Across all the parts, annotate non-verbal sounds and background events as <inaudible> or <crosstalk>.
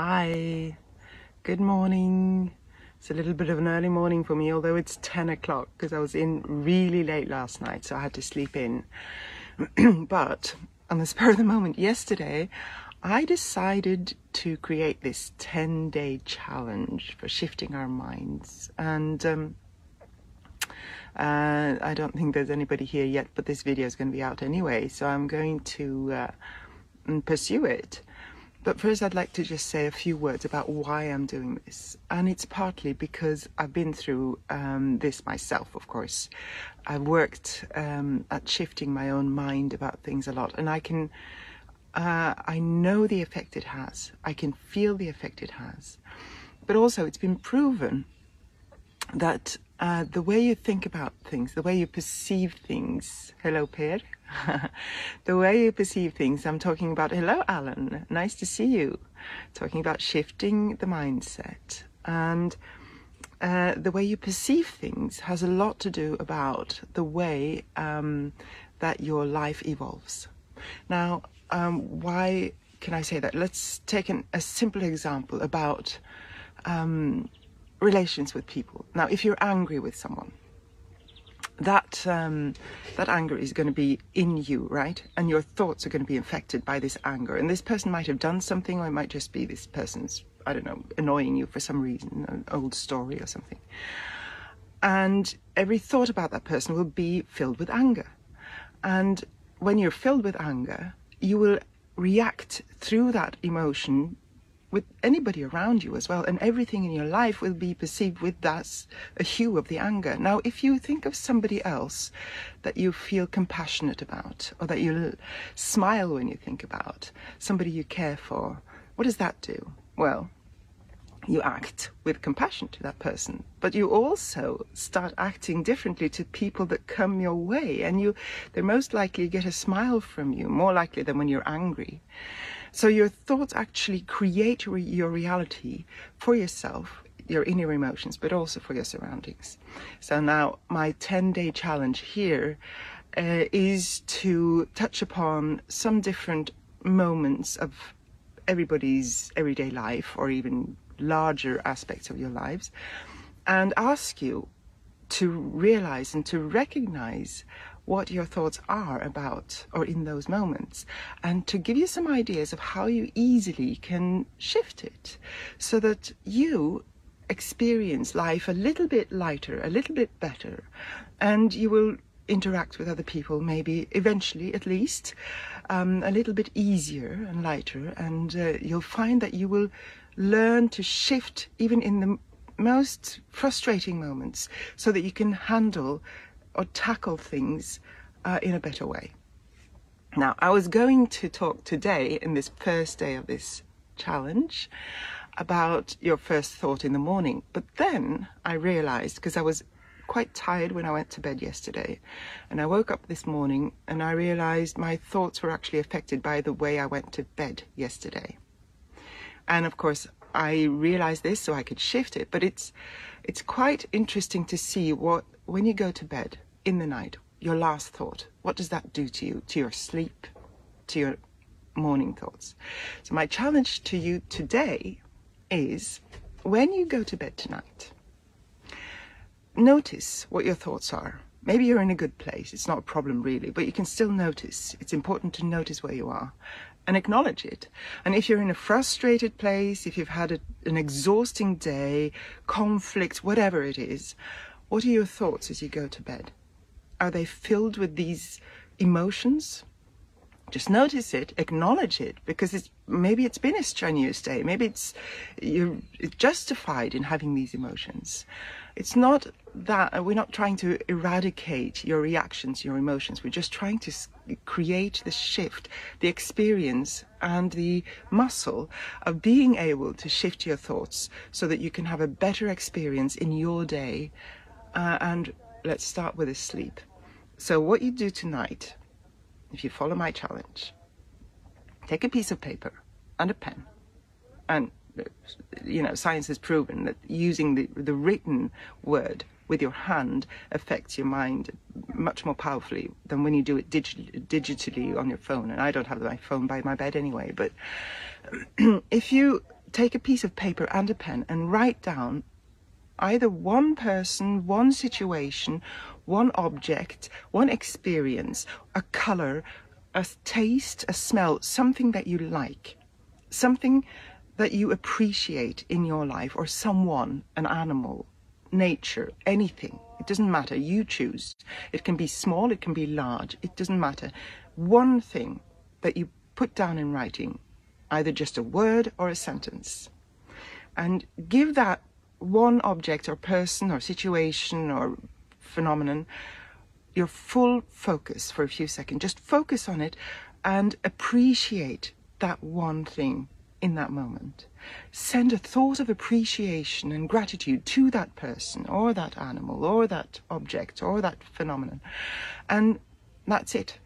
Hi, good morning. It's a little bit of an early morning for me, although it's 10 o'clock because I was in really late last night, so I had to sleep in. <clears throat> but on the spur of the moment, yesterday, I decided to create this 10 day challenge for shifting our minds. And um, uh, I don't think there's anybody here yet, but this video is going to be out anyway, so I'm going to uh, pursue it. But first, I'd like to just say a few words about why I'm doing this. And it's partly because I've been through um, this myself, of course. I've worked um, at shifting my own mind about things a lot, and I can, uh, I know the effect it has. I can feel the effect it has. But also, it's been proven that uh, the way you think about things, the way you perceive things. Hello, Per. <laughs> the way you perceive things. I'm talking about, hello, Alan. Nice to see you. Talking about shifting the mindset. And uh, the way you perceive things has a lot to do about the way um, that your life evolves. Now, um, why can I say that? Let's take an, a simple example about um, relations with people. Now, if you're angry with someone, that um, that anger is going to be in you, right? And your thoughts are going to be infected by this anger. And this person might have done something, or it might just be this person's, I don't know, annoying you for some reason, an old story or something. And every thought about that person will be filled with anger. And when you're filled with anger, you will react through that emotion with anybody around you as well, and everything in your life will be perceived with that a hue of the anger. Now, if you think of somebody else that you feel compassionate about, or that you smile when you think about, somebody you care for, what does that do? Well, you act with compassion to that person, but you also start acting differently to people that come your way, and you they're most likely to get a smile from you, more likely than when you're angry. So your thoughts actually create your reality for yourself, your inner emotions, but also for your surroundings. So now my 10 day challenge here uh, is to touch upon some different moments of everybody's everyday life or even larger aspects of your lives and ask you to realize and to recognize what your thoughts are about or in those moments and to give you some ideas of how you easily can shift it so that you experience life a little bit lighter, a little bit better, and you will interact with other people maybe eventually at least um, a little bit easier and lighter and uh, you'll find that you will learn to shift even in the most frustrating moments so that you can handle or tackle things uh, in a better way. Now, I was going to talk today, in this first day of this challenge, about your first thought in the morning. But then I realized, because I was quite tired when I went to bed yesterday, and I woke up this morning and I realized my thoughts were actually affected by the way I went to bed yesterday. And of course, I realized this so I could shift it, but it's it's quite interesting to see what when you go to bed in the night, your last thought, what does that do to you, to your sleep, to your morning thoughts? So, my challenge to you today is when you go to bed tonight, notice what your thoughts are. Maybe you're in a good place, it's not a problem really, but you can still notice. It's important to notice where you are and acknowledge it. And if you're in a frustrated place, if you've had a, an exhausting day, conflict, whatever it is, what are your thoughts as you go to bed? Are they filled with these emotions? Just notice it, acknowledge it, because it's maybe it's been a strenuous day. Maybe it's you're justified in having these emotions. It's not that we're not trying to eradicate your reactions, your emotions. We're just trying to create the shift, the experience, and the muscle of being able to shift your thoughts so that you can have a better experience in your day. Uh, and let's start with a sleep. So, what you do tonight, if you follow my challenge, take a piece of paper and a pen, and you know, science has proven that using the, the written word with your hand affects your mind much more powerfully than when you do it digi- digitally on your phone. And I don't have my phone by my bed anyway. But <clears throat> if you take a piece of paper and a pen and write down either one person, one situation, one object, one experience, a color, a taste, a smell, something that you like, something that you appreciate in your life, or someone, an animal, nature, anything. It doesn't matter. You choose. It can be small, it can be large. It doesn't matter. One thing that you put down in writing, either just a word or a sentence, and give that one object or person or situation or phenomenon your full focus for a few seconds. Just focus on it and appreciate that one thing in that moment. Send a thought of appreciation and gratitude to that person or that animal or that object or that phenomenon. And that's it.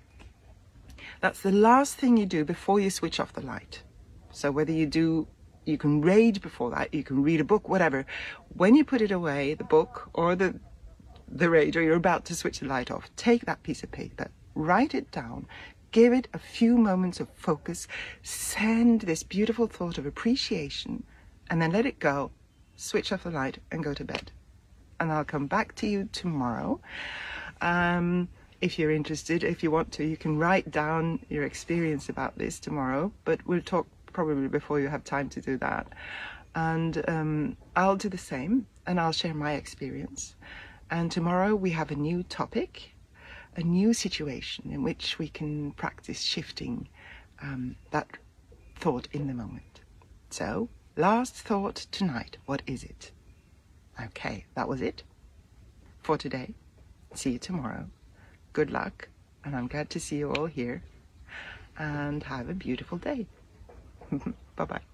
That's the last thing you do before you switch off the light. So whether you do you can read before that, you can read a book, whatever. When you put it away, the book or the the radio, you're about to switch the light off, take that piece of paper, write it down, give it a few moments of focus, send this beautiful thought of appreciation, and then let it go, switch off the light, and go to bed. And I'll come back to you tomorrow. Um, if you're interested, if you want to, you can write down your experience about this tomorrow, but we'll talk probably before you have time to do that. And um, I'll do the same and I'll share my experience. And tomorrow we have a new topic, a new situation in which we can practice shifting um, that thought in the moment. So, last thought tonight, what is it? Okay, that was it for today. See you tomorrow. Good luck, and I'm glad to see you all here. And have a beautiful day. <laughs> bye bye.